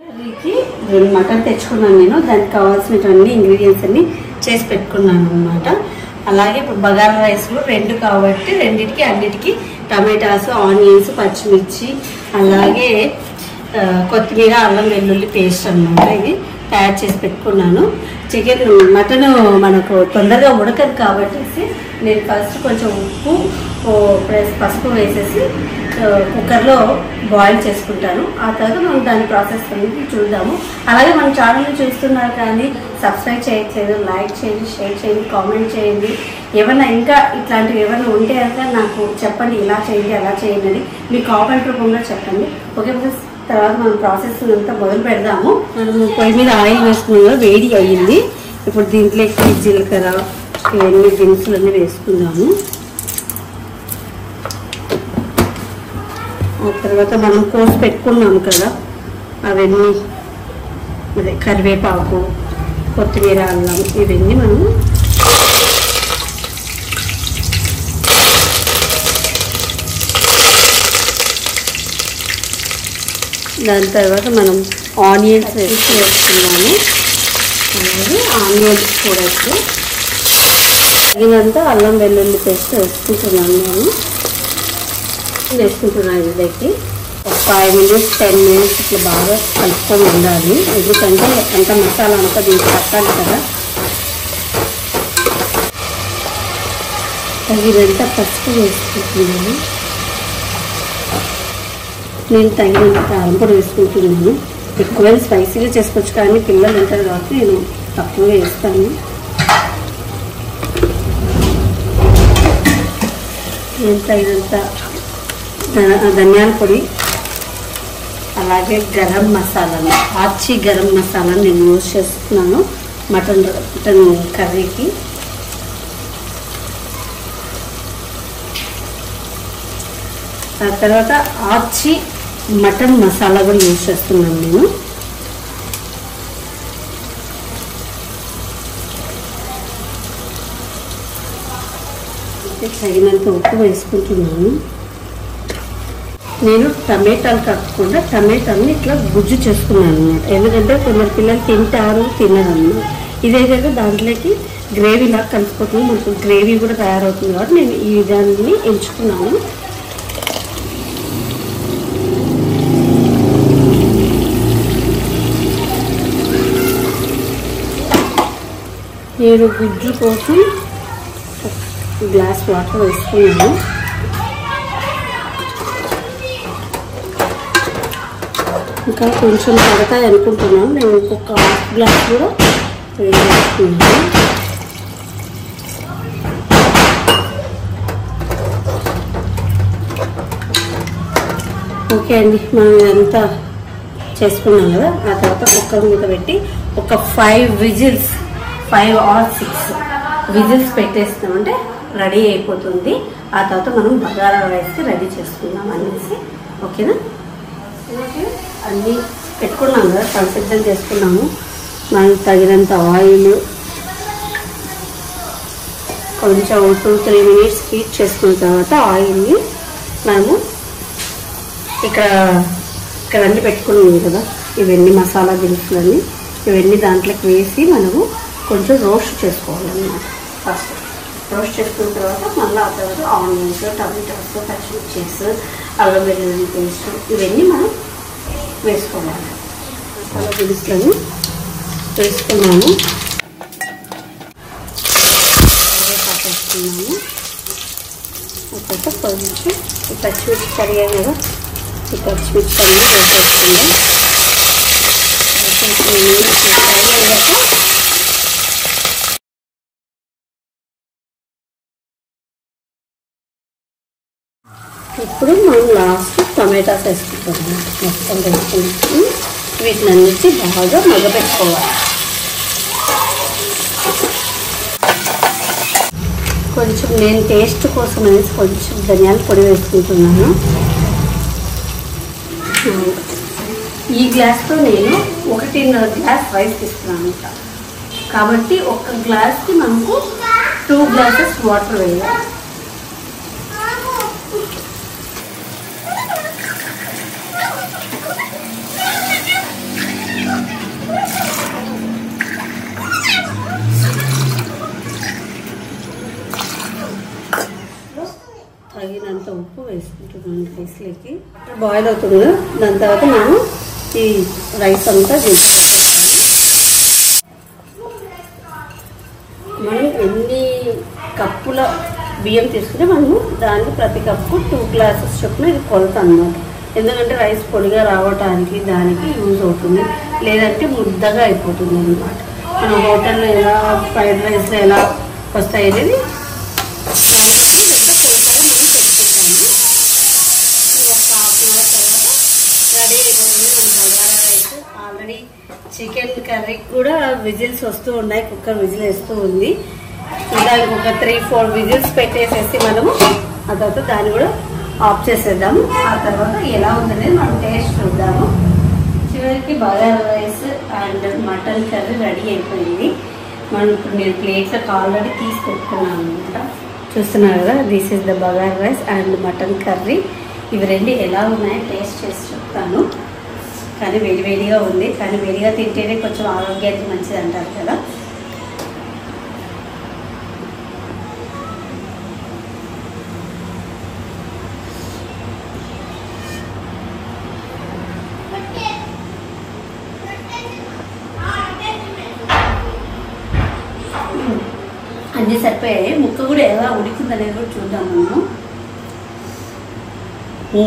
కర్రీకి నేను మటన్ తెచ్చుకున్నాను నేను. దానికి కావాల్సినటువంటి ఇంగ్రీడియంట్స్ అన్ని చేసి పెట్టుకున్నాను అనమాట అలాగే ఇప్పుడు బగారా రైస్లు రెండు కాబట్టి రెండిటికి అన్నిటికి టమాటాస్ ఆనియన్స్ పచ్చిమిర్చి అలాగే కొత్తిమీర అల్లం వెల్లుల్లి పేస్ట్ అన్నమాట ఇది తయారు చేసి పెట్టుకున్నాను. చికెన్ మటన్ మనకు తొందరగా ఉడకదు కాబట్టి నేను ఫస్ట్ కొంచెం ఉప్పు పసుపు వేసేసి కుక్కర్లో బాయిల్ చేసుకుంటాను. ఆ తర్వాత మనం దాని ప్రాసెస్ అనేది చూద్దాము. అలాగే మన ఛానల్ని చూస్తున్నారు కానీ సబ్స్క్రైబ్ చేయట్లేదు లైక్ చేయండి షేర్ చేయండి కామెంట్ చేయండి. ఏమైనా ఇంకా ఇట్లాంటివి ఏమైనా ఉంటే కనుక నాకు చెప్పండి ఇలా చేయండి అలా చేయండి అని మీ కామెంట్ రూపంలో చెప్పండి. ఓకే ప్లస్ తర్వాత మనం ప్రాసెస్ అంతా మొదలు పెడదాము. మనం పొయ్యి మీద ఆయిల్ వేసుకున్నాం వేడి అయ్యింది. ఇప్పుడు దీంట్లోకి జీలకర్ర ఇవన్నీ దినుసులన్నీ వేసుకుందాము. తర్వాత మనం కోసి పెట్టుకున్నాము కదా అవన్నీ అదే కరివేపాకు కొత్తిమీర అల్లం ఇవన్నీ మనము దాని తర్వాత మనం ఆనియన్స్ వేసి వేసుకున్నాము. అలాగే ఆనియన్స్ కూడా తగినంత అల్లం వెల్లుల్లి పేస్ట్ వేసుకుంటున్నాను నేను. వేసుకుంటున్నాను ఇదైతే ఒక ఫైవ్ మినిట్స్ టెన్ మినిట్స్ ఇట్లా బాగా కలుపుకొని ఉండాలి. ఎందుకంటే అంత మసాలా అంతా దీనికి పట్టాలి కదా. తగినంత పసుపు వేసుకుంటున్నాను. నేను తగినంత కారం కూడా వేసుకుంటున్నాను. ఎక్కువ స్పైసీగా చేసుకోవచ్చు కానీ పిల్లలు ఉంటారు కాబట్టి నేను తక్కువ వేస్తాను. నేను తగినంత ధనియాల పొడి అలాగే గరం మసాలాను ఆర్చి గరం మసాలా నేను యూజ్ చేస్తున్నాను మటన్ మటన్ కర్రీకి. ఆ తర్వాత ఆచి మటన్ మసాలా కూడా యూజ్ చేస్తున్నాను నేను. తగినంత ఉప్పు వేసుకుంటున్నాను. నేను టమాటాలు కాకుండా టమాటాని ఇట్లా గుజ్జు చేసుకున్నాను అనమాట ఎందుకంటే కొందరు పిల్లలు తింటారు తినరు ఇదే ఇదేదైతే దాంట్లోకి గ్రేవీ కలిసిపోతుంది. మనకు గ్రేవీ కూడా తయారవుతుంది కాబట్టి నేను ఈ విధాన్ని ఎంచుకున్నాను. నేను గుజ్జు కోసం గ్లాస్ వాటర్ వేసుకున్నాను. ఇంకా కొంచెం పడతాయి అనుకుంటున్నాను నేను ఇంకొక హాఫ్ గ్లాస్ కూడా వేసుకున్నాను ఓకే అండి మనం ఎంత చేసుకున్నాం కదా. ఆ తర్వాత కుక్కర్ మీద పెట్టి ఒక five whistles five or six whistles పెట్టేస్తామంటే ready అయిపోతుంది. ఆ తర్వాత మనం బగారా రైస్ రెడీ చేసుకుందాం అనేసి. ఓకేనా? ఓకే. అన్నీ పెట్టుకున్నాం కదా సంసిద్ధం చేసుకున్నాము. మనకు తగినంత ఆయిల్ కొంచెం టూ త్రీ మినిట్స్ హీట్ చేసుకున్న తర్వాత ఆయిల్ని మనము ఇక్కడ ఇక్కడ అన్నీ పెట్టుకున్నాము కదా. ఇవన్నీ మసాలా దినుసులన్నీ ఇవన్నీ దాంట్లోకి వేసి మనము కొంచెం రోస్ట్ చేసుకోవాలన్నమాట ఫస్ట్ రోస్ట్ చేసుకున్న తర్వాత మళ్ళీ ఆ తర్వాత ఆనియన్స్ టమాటాస్ పచ్చిమిర్చీస్ అల్లం వెల్లుల్లి పేస్ట్ ఇవన్నీ మనం వేసుకోవాలి. మసాలా దినుసులను వేసుకున్నాము కరివేపాకు వేసుకున్నాము ఆ తర్వాత కొంచెం ఈ పచ్చిమిర్చి కరిగాయి కదా ఈ పచ్చిమిర్చి అన్నీ వేసేసుకుందాం. కొంచెం ఇప్పుడు మనం లాస్ట్ టమాటాస్ వేసుకుంటాం మొత్తం వేసుకుని వీటిని అన్నిటి బాగా మగపెట్టుకోవాలి కొంచెం నేను టేస్ట్ కోసం అనేసి కొంచెం ధనియాల పొడి వేసుకుంటున్నాను. ఈ గ్లాస్తో నేను ఒకటిన్నర గ్లాస్ రైస్ తీసుకున్నాను కాబట్టి ఒక గ్లాస్కి మనకు టూ గ్లాసెస్ వాటర్ వేయాలి. వేసుకుంటున్నాను రైస్లోకి బాయిల్ అవుతుంది. దాని తర్వాత మనం ఈ రైస్ అంతా మనం ఎన్ని కప్పుల బియ్యం తీసుకుంటే మనము దానికి ప్రతి కప్పు టూ గ్లాసెస్ చొప్పున ఇది కొలత అన్నమాట. ఎందుకంటే రైస్ పొడిగా రావటానికి దానికి యూజ్ అవుతుంది. లేదంటే ముద్దగా అయిపోతుంది అనమాట మన హోటల్లో ఎలా ఫ్రైడ్ రైస్లో ఎలా వస్తాయి అనేది రెడీ అయిపోతుంది మన bagara rice already chicken curry కూడా విజిల్స్ వస్తూ ఉన్నాయి కుక్కర్ విజిల్ వేస్తూ ఉంది. ఇలా ఒక త్రీ ఫోర్ విజిల్స్ పెట్టేసేసి మనము ఆ తర్వాత దాన్ని కూడా ఆఫ్ చేసేద్దాము. ఆ తర్వాత ఎలా ఉందనేది మనం టేస్ట్ చూద్దాము. చివరికి bagara rice and mutton curry ready అయిపోయింది. మనం ఇప్పుడు నేను ప్లేట్లకు ఆల్రెడీ తీసి పెట్టుకున్నాను అనమాట చూస్తున్నారు కదా this is the bagara rice and mutton curry. ఇవి రెండు ఎలా ఉన్నాయో టేస్ట్ చేసి చెప్తాను. కానీ వేడివేడిగా ఉంది. కానీ వేడిగా తింటేనే కొంచెం ఆరోగ్యానికి మంచిది అంటారు కదా. అన్నీ సరిపోయాయి. ముక్క కూడా ఎలా ఉడికిందనేది కూడా చూద్దాం మనము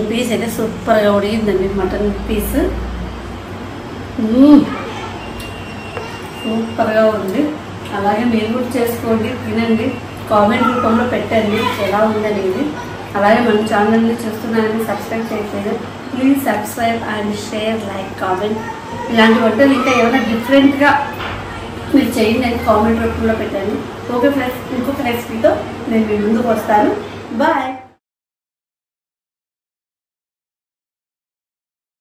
పీస్ అయితే సూపర్గా ఉడికిందండి. మటన్ పీస్ సూపర్గా ఉంది. అలాగే మీరు కూడా చేసుకోండి తినండి. కామెంట్ రూపంలో పెట్టండి ఎలా ఉందనేది. అలాగే మన ఛానల్ని చూస్తున్నారని సబ్స్క్రైబ్ చేయట్లేదు. Please subscribe and share like comment. ఇలాంటి వంటలు ఇంకా ఏమైనా డిఫరెంట్గా మీరు చేయండి అని కామెంట్ రూపంలో పెట్టండి. ఓకే ఫ్రెండ్స్ ఇంకొక రెసిపీతో నేను మీ ముందుకు వస్తాను. బాయ్.